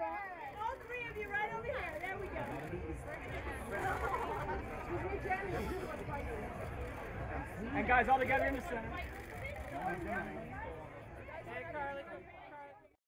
All three of you right over here. There we go. And guys, all together in the center.